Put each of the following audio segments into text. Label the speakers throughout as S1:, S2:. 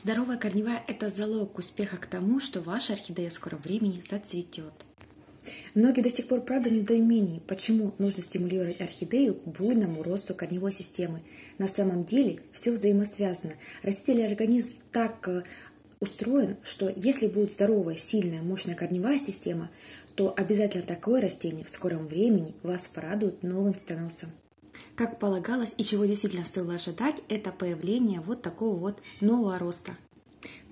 S1: Здоровая корневая – это залог успеха к тому, что ваша орхидея в скором времени зацветет. Многие до сих пор, правда, в недоумении, почему нужно стимулировать орхидею к буйному росту корневой системы. На самом деле все взаимосвязано. Растительный организм так э, устроен, что если будет здоровая, сильная, мощная корневая система, то обязательно такое растение в скором времени вас порадует новым цветоносом. Как полагалось и чего действительно стоило ожидать, это появление вот такого вот нового роста.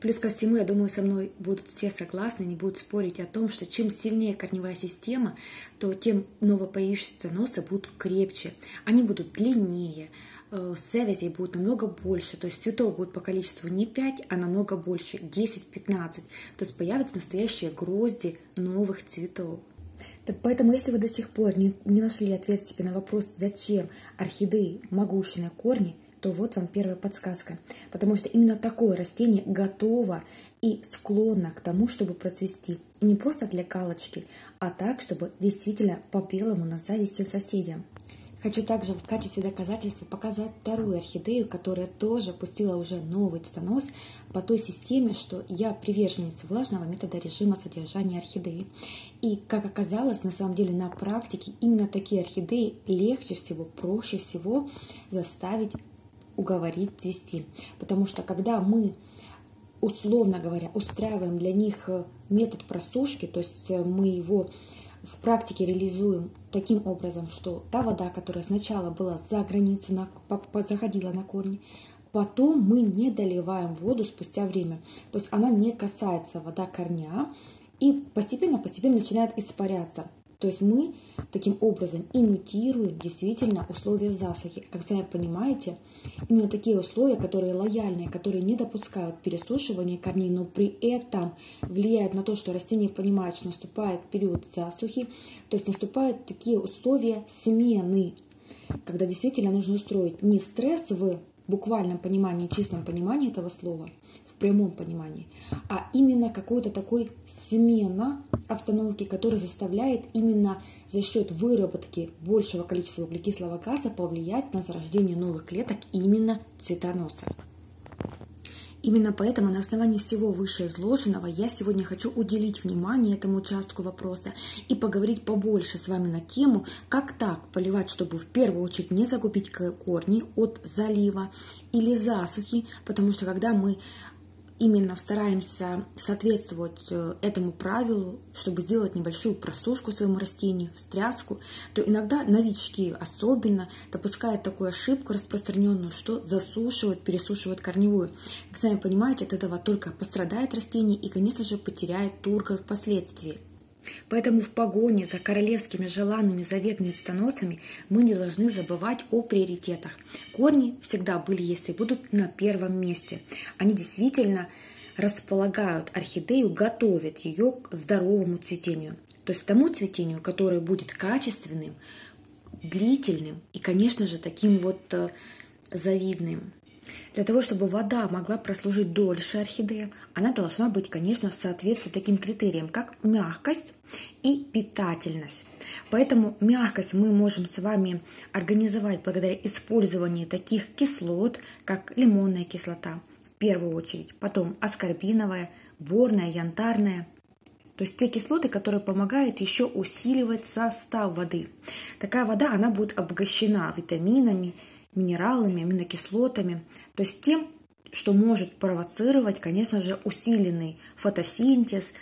S1: Плюс ко всему, я думаю, со мной будут все согласны, не будут спорить о том, что чем сильнее корневая система, то тем новопоявившиеся носы будут крепче, они будут длиннее, э, связей будет намного больше, то есть цветов будет по количеству не 5, а намного больше, 10-15, то есть появятся настоящие грозди новых цветов. Поэтому, если вы до сих пор не, не нашли ответ себе на вопрос, зачем орхидеи могущественные корни, то вот вам первая подсказка. Потому что именно такое растение готово и склонно к тому, чтобы процвести. И не просто для галочки, а так, чтобы действительно по белому на зависть соседям. Хочу также в качестве доказательства показать вторую орхидею, которая тоже пустила уже новый цветонос по той системе, что я приверженец влажного метода режима содержания орхидеи. И, как оказалось, на самом деле на практике именно такие орхидеи легче всего, проще всего заставить уговорить цвести. Потому что когда мы условно говоря, устраиваем для них э, метод просушки, то есть э, мы его в практике реализуем таким образом, что та вода, которая сначала была за границу, на, заходила на корни, потом мы не доливаем воду спустя время. То есть она не касается вода корня и постепенно-постепенно начинает испаряться. То есть мы таким образом имитируем действительно условия засухи. Как сами понимаете, именно такие условия, которые лояльные, которые не допускают пересушивания корней, но при этом влияют на то, что растение понимает, что наступает период засухи, то есть наступают такие условия смены, когда действительно нужно устроить не стресс в буквальном понимании, чистом понимании этого слова, прямом понимании, а именно какой-то такой смена обстановки, которая заставляет именно за счет выработки большего количества углекислого газа повлиять на зарождение новых клеток именно цветоноса. Именно поэтому на основании всего вышеизложенного я сегодня хочу уделить внимание этому участку вопроса и поговорить побольше с вами на тему, как так поливать, чтобы в первую очередь не загубить корни от залива или засухи, потому что когда мы именно стараемся соответствовать э, этому правилу, чтобы сделать небольшую просушку своему растению, встряску, то иногда новички особенно допускают такую ошибку распространенную, что засушивают, пересушивают корневую. Как сами понимаете, от этого только пострадает растение и, конечно же, потеряет тургор впоследствии. Поэтому в погоне за королевскими желанными заветными цветоносами мы не должны забывать о приоритетах. Корни всегда были, если будут на первом месте. Они действительно располагают орхидею, готовят ее к здоровому цветению. То есть тому цветению, которое будет качественным, длительным и, конечно же, таким вот э, завидным. Для того, чтобы вода могла прослужить дольше орхидеям, она должна быть, конечно, соответствовать таким критериям, как мягкость и питательность. Поэтому мягкость мы можем с вами организовать благодаря использованию таких кислот, как лимонная кислота, в первую очередь, потом аскорбиновая, борная, янтарная. То есть те кислоты, которые помогают еще усиливать состав воды. Такая вода, она будет обогащена витаминами, минералами, аминокислотами, то есть тем, что может провоцировать, конечно же, усиленный фотосинтез,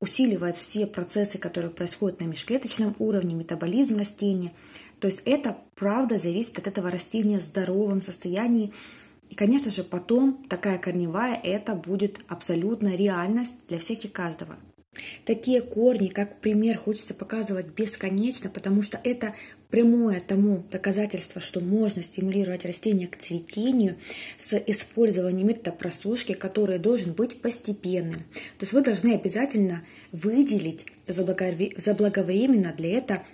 S1: усиливает все процессы, которые происходят на межклеточном уровне, метаболизм растения. То есть это, правда, зависит от этого растения в здоровом состоянии. И, конечно же, потом такая корневая – это будет абсолютная реальность для всех и каждого. Такие корни, как пример, хочется показывать бесконечно, потому что это прямое тому доказательство, что можно стимулировать растения к цветению с использованием метода просушки, который должен быть постепенным. То есть вы должны обязательно выделить заблаговременно для этого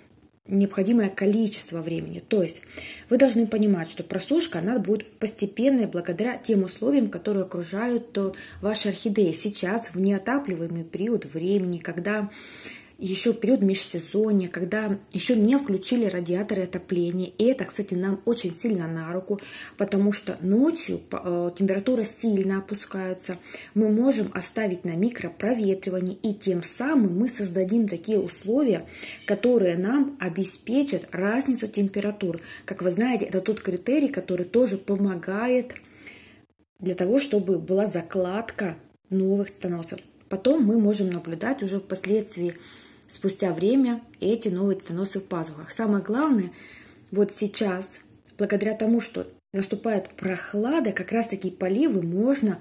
S1: необходимое количество времени. То есть вы должны понимать, что просушка она будет постепенной благодаря тем условиям, которые окружают э, ваши орхидеи сейчас в неотапливаемый период времени, когда еще период межсезонья, когда еще не включили радиаторы отопления. И это, кстати, нам очень сильно на руку, потому что ночью э, температура сильно опускается. Мы можем оставить на микропроветривание, и тем самым мы создадим такие условия, которые нам обеспечат разницу температур. Как вы знаете, это тот критерий, который тоже помогает для того, чтобы была закладка новых цветоносов. Потом мы можем наблюдать уже впоследствии спустя время эти новые цветоносы в пазухах. Самое главное, вот сейчас, благодаря тому, что наступает прохлада, как раз таки поливы можно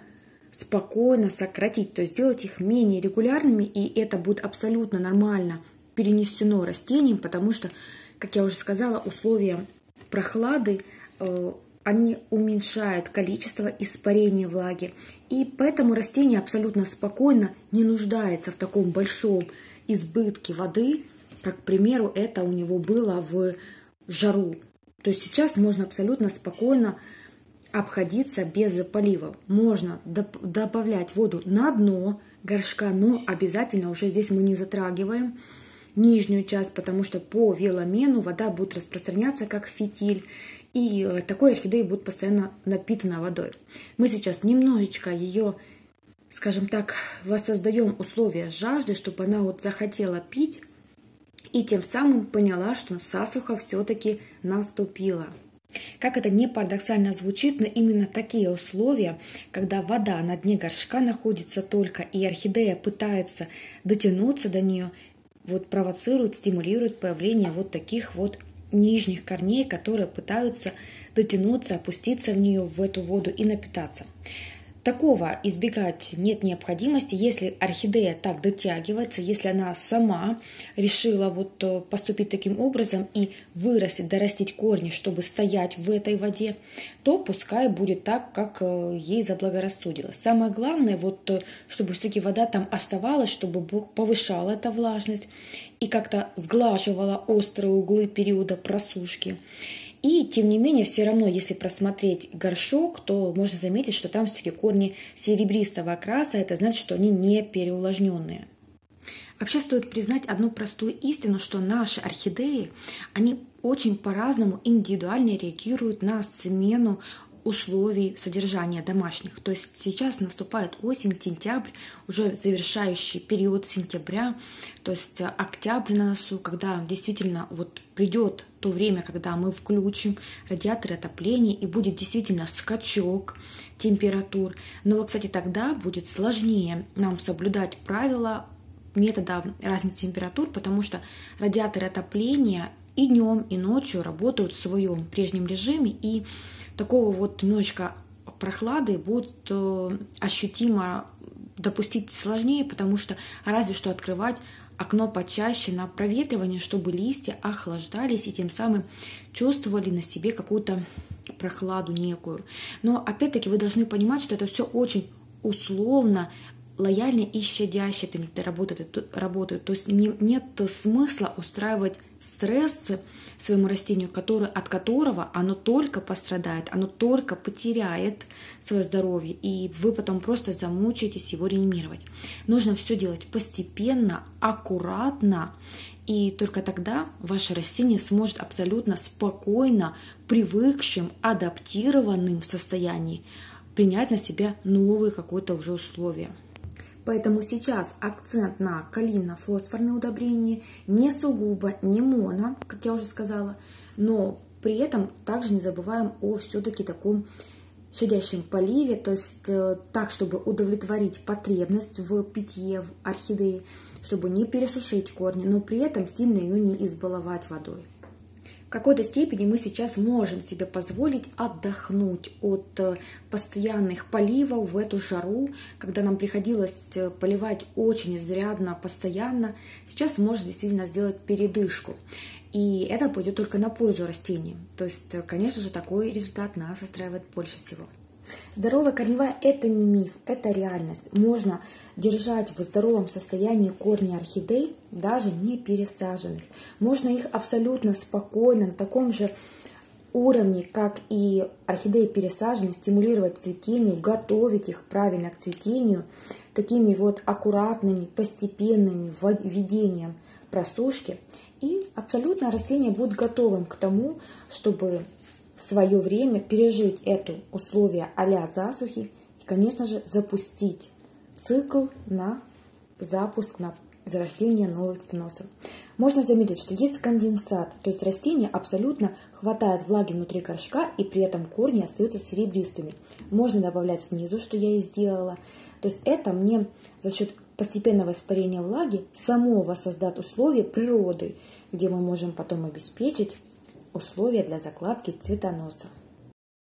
S1: спокойно сократить, то есть сделать их менее регулярными, и это будет абсолютно нормально перенесено растением, потому что, как я уже сказала, условия прохлады э, они уменьшают количество испарения влаги. И поэтому растение абсолютно спокойно не нуждается в таком большом избытки воды, как, к примеру, это у него было в жару. То есть сейчас можно абсолютно спокойно обходиться без поливов. Можно доп- добавлять воду на дно горшка, но обязательно уже здесь мы не затрагиваем нижнюю часть, потому что по веломену вода будет распространяться как фитиль, и э, такой орхидея будет постоянно напитана водой. Мы сейчас немножечко ее скажем так, воссоздаем условия жажды, чтобы она вот захотела пить и тем самым поняла, что засуха все-таки наступила. Как это не парадоксально звучит, но именно такие условия, когда вода на дне горшка находится только, и орхидея пытается дотянуться до нее, вот провоцируют, стимулируют появление вот таких вот нижних корней, которые пытаются дотянуться, опуститься в нее, в эту воду и напитаться. Такого избегать нет необходимости, если орхидея так дотягивается, если она сама решила вот э, поступить таким образом и вырастить, дорастить корни, чтобы стоять в этой воде, то пускай будет так, как э, ей заблагорассудилось. Самое главное, вот, э, чтобы все-таки вода там оставалась, чтобы повышала эта влажность и как-то сглаживала острые углы периода просушки. И, тем не менее, все равно, если просмотреть горшок, то можно заметить, что там все-таки корни серебристого окраса. Это значит, что они не переувлажненные. Вообще стоит признать одну простую истину, что наши орхидеи, они очень по-разному индивидуально реагируют на смену условий содержания домашних. То есть сейчас наступает осень, сентябрь, уже завершающий период сентября, то есть октябрь на носу, когда действительно вот придет то время, когда мы включим радиаторы отопления и будет действительно скачок температур. Но, кстати, тогда будет сложнее нам соблюдать правила метода разницы температур, потому что радиаторы отопления и днем, и ночью работают в своем прежнем режиме, и такого вот немножечко прохлады будет э, ощутимо допустить сложнее, потому что разве что открывать окно почаще на проветривание, чтобы листья охлаждались и тем самым чувствовали на себе какую-то прохладу некую. Но опять-таки вы должны понимать, что это все очень условно, лояльно и щадяще методы работают, работают. То есть не, нет смысла устраивать стресс своему растению, который, от которого оно только пострадает, оно только потеряет свое здоровье, и вы потом просто замучаетесь его реанимировать. Нужно все делать постепенно, аккуратно, и только тогда ваше растение сможет абсолютно спокойно, привыкшим, адаптированным в состоянии принять на себя новые какое-то уже условия. Поэтому сейчас акцент на калийно-фосфорное удобрение, не сугубо, не моно, как я уже сказала, но при этом также не забываем о все-таки таком щадящем поливе, то есть э, так, чтобы удовлетворить потребность в питье в орхидеи, чтобы не пересушить корни, но при этом сильно ее не избаловать водой. В какой-то степени мы сейчас можем себе позволить отдохнуть от э, постоянных поливов в эту жару, когда нам приходилось э, поливать очень изрядно, постоянно. Сейчас можно действительно сделать передышку. И это пойдет только на пользу растениям. То есть, э, конечно же, такой результат нас устраивает больше всего. Здоровая корневая – это не миф, это реальность. Можно держать в здоровом состоянии корни орхидей, даже не пересаженных. Можно их абсолютно спокойно, на таком же уровне, как и орхидеи пересаженные, стимулировать цветению, готовить их правильно к цветению, такими вот аккуратными, постепенными введением просушки. И абсолютно растение будет готовым к тому, чтобы в свое время пережить это условие а засухи и, конечно же, запустить цикл на запуск, на зарождение новых цветоносов. Можно заметить, что есть конденсат, то есть растение абсолютно хватает влаги внутри горшка, и при этом корни остаются серебристыми. Можно добавлять снизу, что я и сделала. То есть это мне за счет постепенного испарения влаги само воссоздать условия природы, где мы можем потом обеспечить условия для закладки цветоноса.